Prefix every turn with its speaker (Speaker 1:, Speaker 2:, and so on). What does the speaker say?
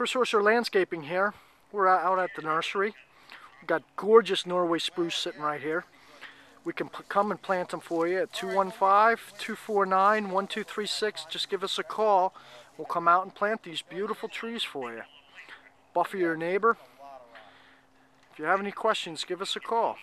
Speaker 1: Chris Orser Landscaping here. We're out at the nursery. We've got gorgeous Norway spruce sitting right here. We can come and plant them for you at 215-249-1236. Just give us a call. We'll come out and plant these beautiful trees for you. Buffy your neighbor. If you have any questions, give us a call.